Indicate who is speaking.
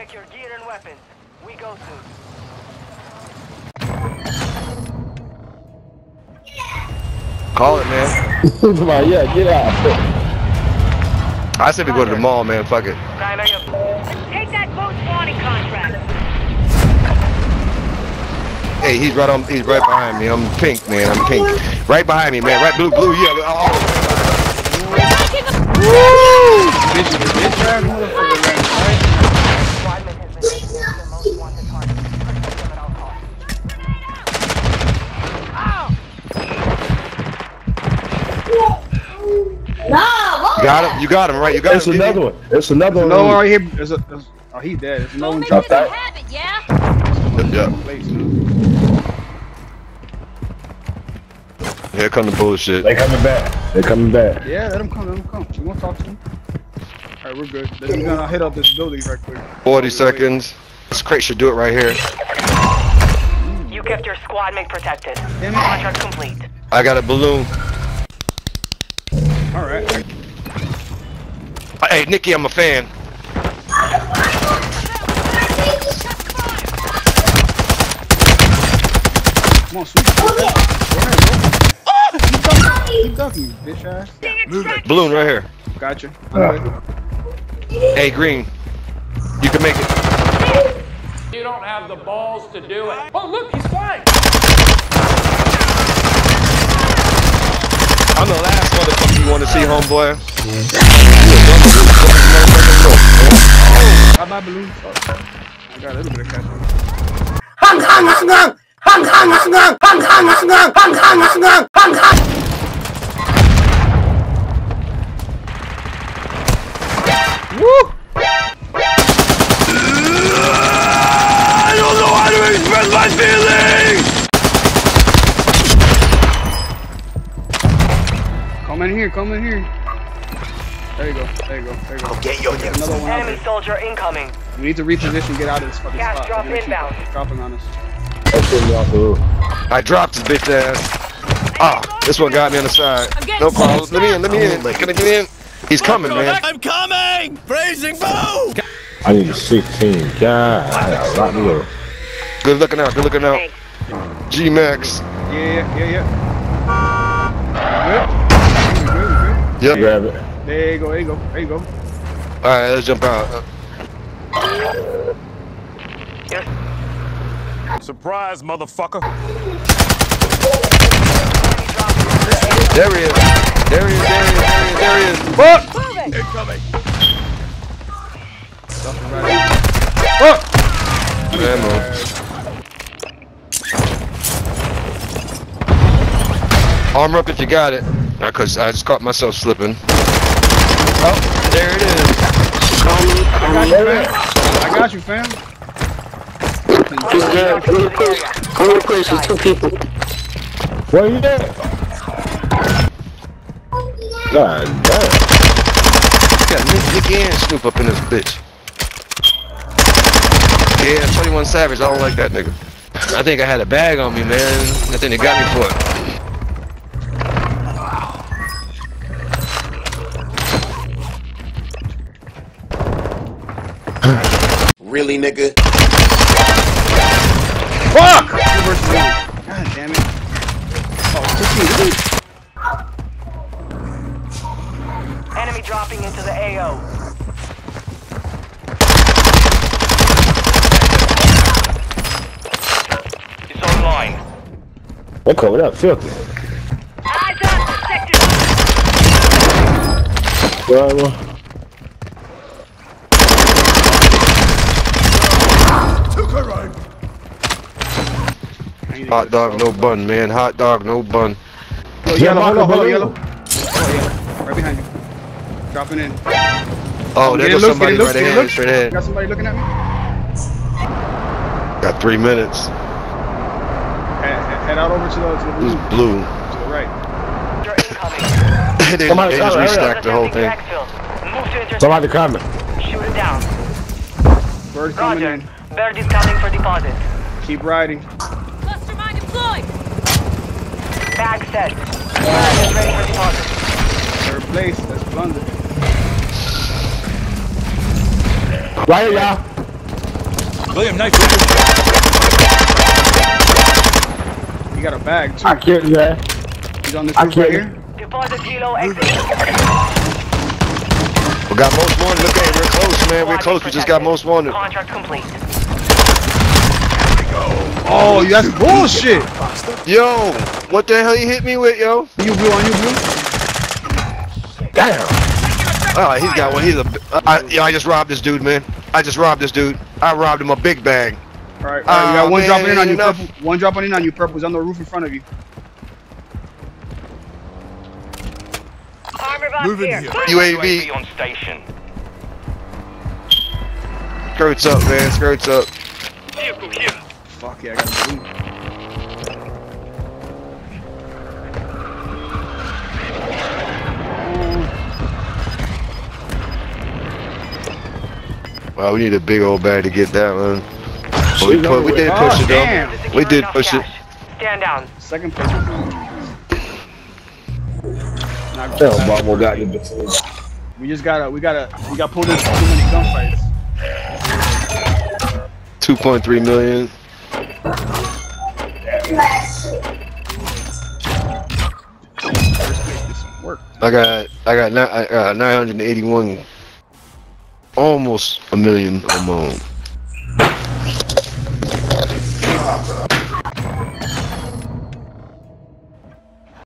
Speaker 1: Check your gear and weapons. We go soon.
Speaker 2: Call it, man.
Speaker 3: Somebody, yeah, get out.
Speaker 2: I said we go to the mall, man. Fuck it.
Speaker 4: Take that boat spawning contract.
Speaker 2: Hey, he's right on. He's right behind me. I'm pink, man. I'm pink. Right behind me, man. Right, blue, blue, yellow. Oh,
Speaker 5: Bitch, bitch
Speaker 2: got him. You got him, right? You got
Speaker 3: It's
Speaker 2: him. didn't
Speaker 3: another one. It's another one.
Speaker 5: No right here. There's a, there's, oh, he's dead. There's no one
Speaker 4: Make
Speaker 5: drop
Speaker 4: this a
Speaker 5: that
Speaker 4: yeah?
Speaker 2: Yeah. Here come the bullshit.
Speaker 3: They coming back. They coming back.
Speaker 5: Yeah, let him come. Let him come. We want to talk to him. All right, we're good. Let's gonna hit up this building right quick.
Speaker 2: 40 seconds. This crate should do it right here.
Speaker 1: You kept your squad mate protected.
Speaker 5: Damn it.
Speaker 1: Contract complete.
Speaker 2: I got a balloon. Hey, Nikki, I'm a fan.
Speaker 5: Come on, sweet. Go ahead. Ah! Keep ducking. Keep ducking, you bitch ass.
Speaker 2: Balloon right here.
Speaker 5: Gotcha.
Speaker 3: Uh.
Speaker 2: Hey, Green. You can make it.
Speaker 6: You don't have the balls to do it. Oh, look, he's flying.
Speaker 2: I'm the last motherfucker you want to see, homeboy.
Speaker 5: Got my balloon. Oh, I got a little bit of cash. Woo!
Speaker 2: I don't know how to express my feelings!
Speaker 5: Come in here. Come in here. There you go. There you go. There you go.
Speaker 2: Get your
Speaker 5: Another one out
Speaker 1: Enemy
Speaker 5: there.
Speaker 1: soldier incoming.
Speaker 5: We need to reposition. Get out of this fucking
Speaker 1: Gas
Speaker 5: spot.
Speaker 1: drop
Speaker 5: They're gonna keep
Speaker 1: inbound.
Speaker 5: Dropping on us.
Speaker 3: That's putting me off the roof.
Speaker 2: I dropped his bitch ass. Ah, this one got me on the side. No problem. Let me in, let me in. Can I get in? He's coming, man.
Speaker 7: I'm coming! Praising boom!
Speaker 3: I need a 16. God, I got a lot to.
Speaker 2: Good looking out, good looking out. G Max.
Speaker 5: Yeah, yeah, yeah, yeah.
Speaker 2: Yep.
Speaker 3: Grab it.
Speaker 5: There you go. There you go. There you go.
Speaker 2: Alright, let's jump out.
Speaker 7: Surprise, motherfucker!
Speaker 2: There he is. There he is, there he is, there he is, there he is.
Speaker 5: Fuck!
Speaker 7: Incoming!
Speaker 5: Fuck!
Speaker 2: Ammo. Armor up if you got it. Because I just caught myself slipping. Oh, there it is.
Speaker 5: I got you, fam. I got you, fam.
Speaker 1: Real close with two people.
Speaker 3: Where you at? God damn.
Speaker 2: Got Nick, Nick and Snoop up in this bitch. Yeah, 21 Savage. I don't like that nigga. I think I had a bag on me, man. I think they got me for it.
Speaker 8: Really, nigga?
Speaker 5: Fuck! Two versus one. God damn it. Oh, 15.
Speaker 1: Enemy dropping into the AO.
Speaker 6: It's online.
Speaker 3: They covered up filthy.
Speaker 4: Eyes on the sector.
Speaker 3: Well,
Speaker 2: Hot dog, no bun, man. Hot dog, no bun.
Speaker 5: Yo,
Speaker 3: Yeah,
Speaker 5: yellow, hold on, hold on, yellow. Hold on, yellow. Oh, right behind you. Dropping in.
Speaker 2: Oh, there
Speaker 5: Get
Speaker 2: goes
Speaker 5: it loose,
Speaker 2: somebody
Speaker 5: get it
Speaker 2: right
Speaker 5: loose, get it
Speaker 2: ahead,
Speaker 5: loose.
Speaker 2: straight ahead.
Speaker 5: Got somebody looking at me?
Speaker 2: Got three minutes.
Speaker 5: Head, head, head out over to the, to the
Speaker 2: Who's
Speaker 5: blue,
Speaker 2: blue?
Speaker 5: to the right.
Speaker 1: You're incoming.
Speaker 2: they,
Speaker 3: Somebody-
Speaker 2: they just restacked the whole thing.
Speaker 1: Backfill. Move to intercept.
Speaker 3: somebody coming.
Speaker 1: Shoot it down.
Speaker 5: Bird coming
Speaker 1: Roger.
Speaker 5: in.
Speaker 1: Bird is coming for deposit.
Speaker 5: Keep riding.
Speaker 4: Cluster.
Speaker 1: Bag set. Bird is ready for deposit.
Speaker 5: Third place. That's plunder.
Speaker 3: Right here, y'all.
Speaker 7: William, nice.
Speaker 5: He got a bag too.
Speaker 3: I killed you, man.
Speaker 5: He's on this
Speaker 3: I
Speaker 5: roof right here.
Speaker 1: Deposit kilo exit.
Speaker 2: We got most wanted. Look at it. We're close, man. We're close. We just got most wanted.
Speaker 1: Contract complete.
Speaker 5: Oh, you that's bullshit.
Speaker 2: Yo, what the hell you hit me with, yo?
Speaker 5: You blue on you blue.
Speaker 2: Damn. Oh, he's got one. He's a. I, yo, I just robbed this dude, man. I just robbed this dude. I robbed him a big bag.
Speaker 5: All right, all right. You got
Speaker 2: ah,
Speaker 5: one
Speaker 2: man,
Speaker 5: dropping in on you.
Speaker 2: enough.
Speaker 5: Purple. One dropping in on you. Purple. He's on the roof in front of you.
Speaker 4: Armor box here.
Speaker 7: here.
Speaker 2: UAV.
Speaker 6: on station.
Speaker 2: Skirts up, man. Skirts up.
Speaker 5: Fuck yeah, I got the blue.
Speaker 2: Wow, we need a big old bag to get that one. But we, put, we did push
Speaker 5: Oh,
Speaker 2: it
Speaker 5: damn.
Speaker 2: though. We did push it.
Speaker 1: Stand down.
Speaker 5: Second place. Not
Speaker 3: Hell, Mama got you. bitch.
Speaker 5: We just gotta, we gotta, we got pulled into too many gunfights.
Speaker 2: 2.3 million. I got I got I got 981 almost a million on my own.